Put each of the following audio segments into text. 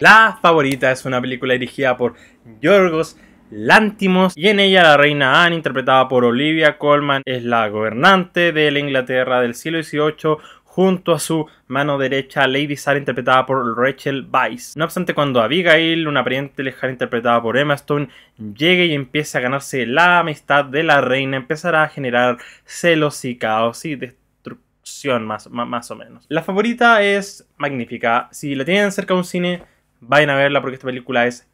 La favorita es una película dirigida por Yorgos Lántimos y en ella la reina Anne, interpretada por Olivia Colman, es la gobernante de la Inglaterra del siglo XVIII junto a su mano derecha Lady Sarah interpretada por Rachel Weisz. No obstante, cuando Abigail, una pariente lejana interpretada por Emma Stone, llegue y empiece a ganarse la amistad de la reina, empezará a generar celos y caos y destrucción más, más o menos. La favorita es magnífica. Si la tienen cerca de un cine, vayan a verla porque esta película es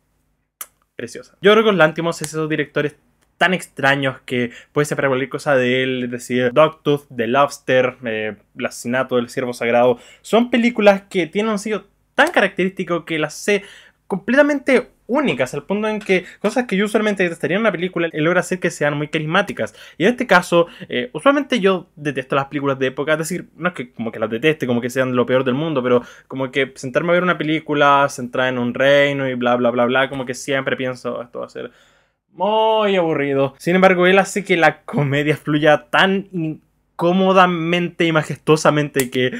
preciosa. Yo creo que Lantimos es esos directores tan extraños que puede ser para cualquier cosa de él, es decir, Dogtooth, The Lobster, eh, El asesinato del ciervo sagrado, son películas que tienen un sello tan característico que las sé completamente únicas, al punto en que cosas que yo usualmente detestaría en una película, él logra hacer que sean muy carismáticas. Y en este caso, eh, usualmente yo detesto las películas de época, es decir, no es que como que las deteste, como que sean lo peor del mundo, pero como que sentarme a ver una película centrada en un reino y bla, bla, bla, bla, como que siempre pienso, esto va a ser muy aburrido. Sin embargo, él hace que la comedia fluya tan incómodamente y majestuosamente que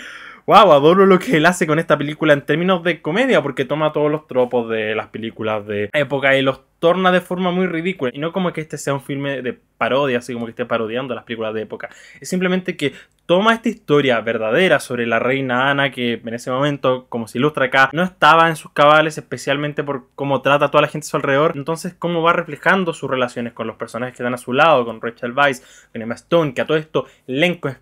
wow, adoro lo que él hace con esta película en términos de comedia, porque toma todos los tropos de las películas de época y los torna de forma muy ridícula. Y no como que este sea un filme de parodia, así como que esté parodiando las películas de época. Es simplemente que toma esta historia verdadera sobre la reina Ana, que en ese momento, como se ilustra acá, no estaba en sus cabales, especialmente por cómo trata a toda la gente a su alrededor. Entonces, cómo va reflejando sus relaciones con los personajes que están a su lado, con Rachel Weisz, con Emma Stone, que a todo esto elenco es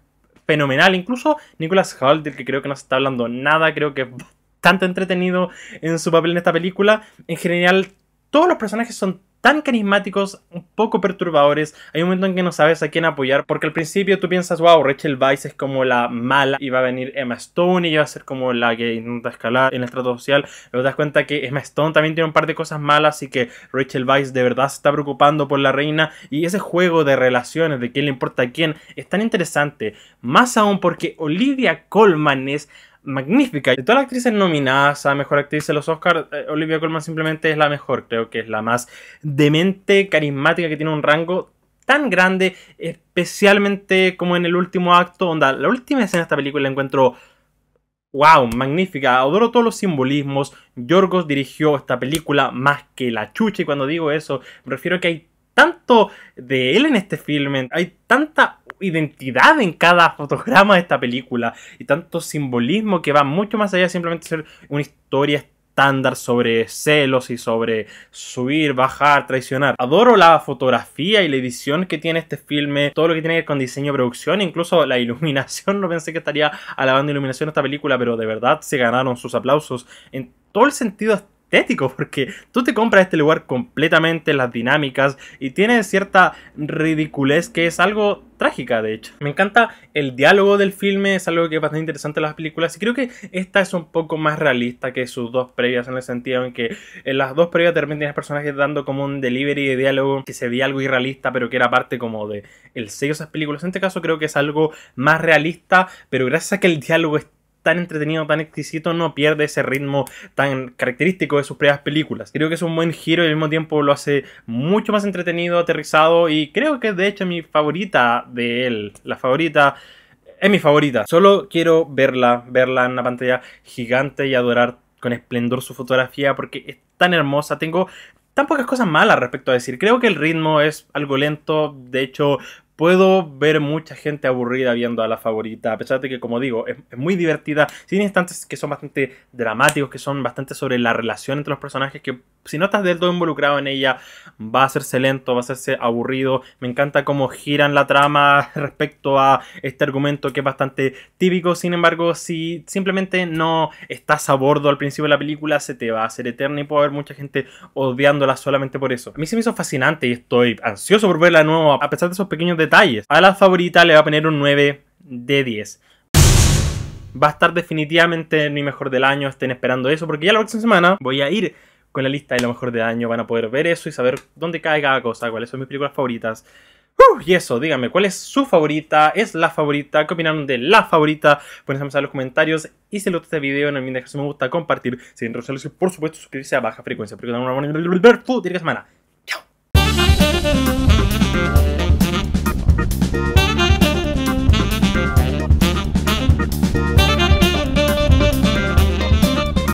fenomenal. Incluso Nicholas Hoult, que creo que no se está hablando nada, creo que es bastante entretenido en su papel en esta película. En general, todos los personajes son tan carismáticos, un poco perturbadores. Hay un momento en que no sabes a quién apoyar, porque al principio tú piensas, wow, Rachel Weisz es como la mala, y va a venir Emma Stone y va a ser como la que intenta escalar en el estrato social. Luego te das cuenta que Emma Stone también tiene un par de cosas malas y que Rachel Weisz de verdad se está preocupando por la reina. Y ese juego de relaciones, de quién le importa a quién, es tan interesante. Más aún porque Olivia Colman es magnífica. De todas las actrices nominadas a Mejor Actriz de los Oscars, eh, Olivia Colman simplemente es la mejor. Creo que es la más demente, carismática, que tiene un rango tan grande, especialmente como en el último acto. Onda, la última escena de esta película la encuentro... ¡Wow! Magnífica. Adoro todos los simbolismos. Yorgos dirigió esta película más que la chucha. Y cuando digo eso, me refiero a que hay tanto de él en este filme. Hay tanta identidad en cada fotograma de esta película y tanto simbolismo que va mucho más allá de simplemente ser una historia estándar sobre celos y sobre subir, bajar, traicionar. Adoro la fotografía y la edición que tiene este filme, todo lo que tiene que ver con diseño producción, incluso la iluminación, no pensé que estaría alabando iluminación esta película, pero de verdad se ganaron sus aplausos en todo el sentido estético, porque tú te compras este lugar completamente, las dinámicas, y tiene cierta ridiculez que es algo trágica, de hecho. Me encanta el diálogo del filme, es algo que es bastante interesante en las películas, y creo que esta es un poco más realista que sus dos previas, en el sentido en que en las dos previas de repente tienes personajes dando como un delivery de diálogo que se veía algo irrealista, pero que era parte como de el sello de esas películas. En este caso creo que es algo más realista, pero gracias a que el diálogo es tan entretenido, tan exquisito, no pierde ese ritmo tan característico de sus previas películas. Creo que es un buen giro y al mismo tiempo lo hace mucho más entretenido, aterrizado y creo que de hecho mi favorita de él. La favorita es mi favorita. Solo quiero verla, verla en una pantalla gigante y adorar con esplendor su fotografía porque es tan hermosa. Tengo tan pocas cosas malas respecto a decir. Creo que el ritmo es algo lento. De hecho, puedo ver mucha gente aburrida viendo a la favorita, a pesar de que, como digo, es, muy divertida. Tiene instantes que son bastante dramáticos, que son bastante sobre la relación entre los personajes, que si no estás del todo involucrado en ella, va a hacerse lento, va a hacerse aburrido. Me encanta cómo giran la trama respecto a este argumento que es bastante típico. Sin embargo, si simplemente no estás a bordo al principio de la película, se te va a hacer eterna y puedo ver mucha gente odiándola solamente por eso. A mí se me hizo fascinante y estoy ansioso por verla de nuevo, a pesar de esos pequeños detalles detalles. A la favorita le va a poner un 9 de 10. Va a estar definitivamente en mi mejor del año, estén esperando eso, porque ya la próxima semana voy a ir con la lista de lo mejor del año, van a poder ver eso y saber dónde cae cada cosa, cuáles son mis películas favoritas. Uh, y eso, díganme, ¿cuál es su favorita? ¿Es la favorita? ¿Qué opinaron de la favorita? Pueden en los comentarios. Y si les gusta este video, no olviden dejar su me gusta, compartir, seguir en redes por supuesto suscribirse a baja frecuencia. Porque tenemos una buena semana.